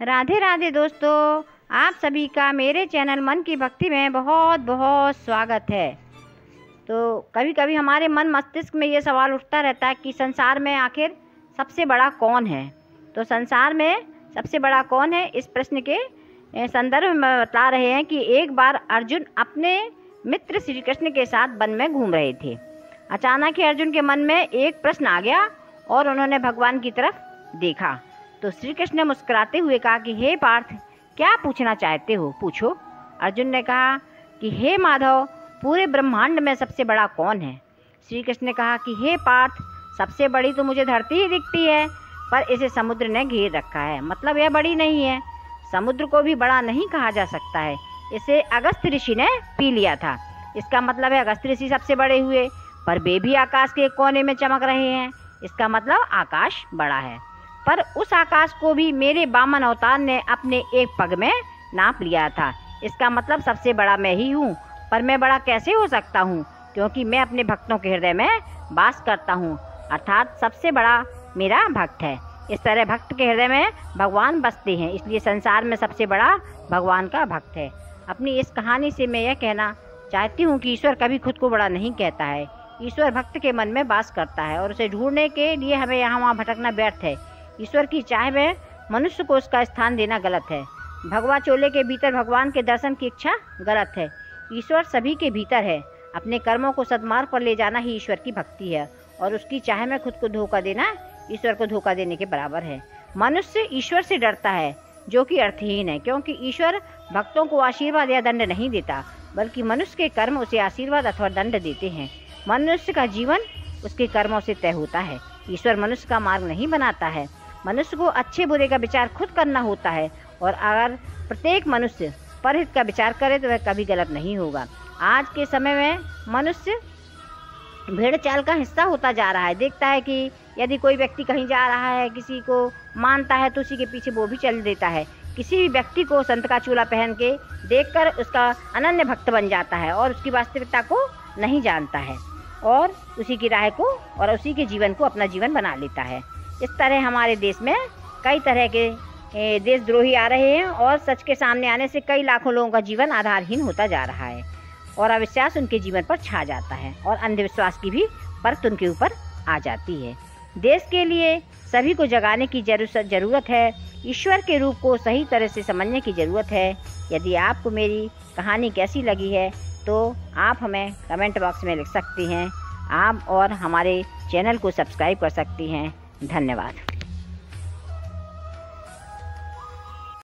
राधे राधे दोस्तों, आप सभी का मेरे चैनल मन की भक्ति में बहुत बहुत स्वागत है। तो कभी कभी हमारे मन मस्तिष्क में ये सवाल उठता रहता है कि संसार में आखिर सबसे बड़ा कौन है? तो संसार में सबसे बड़ा कौन है? इस प्रश्न के संदर्भ में बता रहे हैं कि एक बार अर्जुन अपने मित्र श्री कृष्ण के साथ वन में घूम रहे थे। अचानक ही अर्जुन के मन में एक प्रश्न आ गया और उन्होंने भगवान की तरफ़ देखा। तो श्री कृष्ण ने मुस्कुराते हुए कहा कि हे पार्थ, क्या पूछना चाहते हो? पूछो। अर्जुन ने कहा कि हे माधव, पूरे ब्रह्मांड में सबसे बड़ा कौन है? श्री कृष्ण ने कहा कि हे पार्थ, सबसे बड़ी तो मुझे धरती ही दिखती है, पर इसे समुद्र ने घेर रखा है। मतलब यह बड़ी नहीं है। समुद्र को भी बड़ा नहीं कहा जा सकता है। इसे अगस्त ऋषि ने पी लिया था। इसका मतलब है अगस्त ऋषि सबसे बड़े हुए, पर वे भी आकाश के कोने में चमक रहे हैं। इसका मतलब आकाश बड़ा है। पर उस आकाश को भी मेरे बामन अवतार ने अपने एक पग में नाप लिया था। इसका मतलब सबसे बड़ा मैं ही हूँ, पर मैं बड़ा कैसे हो सकता हूँ? क्योंकि मैं अपने भक्तों के हृदय में वास करता हूँ, अर्थात सबसे बड़ा मेरा भक्त है। इस तरह भक्त के हृदय में भगवान बसते हैं, इसलिए संसार में सबसे बड़ा भगवान का भक्त है। अपनी इस कहानी से मैं यह कहना चाहती हूँ कि ईश्वर कभी खुद को बड़ा नहीं कहता है। ईश्वर भक्त के मन में वास करता है और उसे ढूँढने के लिए हमें यहाँ वहाँ भटकना व्यर्थ है। ईश्वर की चाह में मनुष्य को उसका स्थान देना गलत है। भगवा चोले के भीतर भगवान के दर्शन की इच्छा गलत है। ईश्वर सभी के भीतर है। अपने कर्मों को सदमार्ग पर ले जाना ही ईश्वर की भक्ति है और उसकी चाह में खुद को धोखा देना ईश्वर को धोखा देने के बराबर है। मनुष्य ईश्वर से डरता है, जो कि अर्थहीन है, क्योंकि ईश्वर भक्तों को आशीर्वाद या दंड नहीं देता, बल्कि मनुष्य के कर्म उसे आशीर्वाद अथवा दंड देते हैं। मनुष्य का जीवन उसके कर्मों से तय होता है। ईश्वर मनुष्य का मार्ग नहीं बनाता है। मनुष्य को अच्छे बुरे का विचार खुद करना होता है और अगर प्रत्येक मनुष्य परहित का विचार करे तो वह कभी गलत नहीं होगा। आज के समय में मनुष्य भेड़ चाल का हिस्सा होता जा रहा है। देखता है कि यदि कोई व्यक्ति कहीं जा रहा है, किसी को मानता है तो उसी के पीछे वो भी चल देता है। किसी भी व्यक्ति को संत का चूल्हा पहन के देखकर उसका अनन्य भक्त बन जाता है और उसकी वास्तविकता को नहीं जानता है और उसी की राय को और उसी के जीवन को अपना जीवन बना लेता है। इस तरह हमारे देश में कई तरह के देशद्रोही आ रहे हैं और सच के सामने आने से कई लाखों लोगों का जीवन आधारहीन होता जा रहा है और अविश्वास उनके जीवन पर छा जाता है और अंधविश्वास की भी परत उनके ऊपर आ जाती है। देश के लिए सभी को जगाने की ज़रूरत है। ईश्वर के रूप को सही तरह से समझने की ज़रूरत है। यदि आपको मेरी कहानी कैसी लगी है तो आप हमें कमेंट बॉक्स में लिख सकती हैं। आप और हमारे चैनल को सब्सक्राइब कर सकती हैं। धन्यवाद।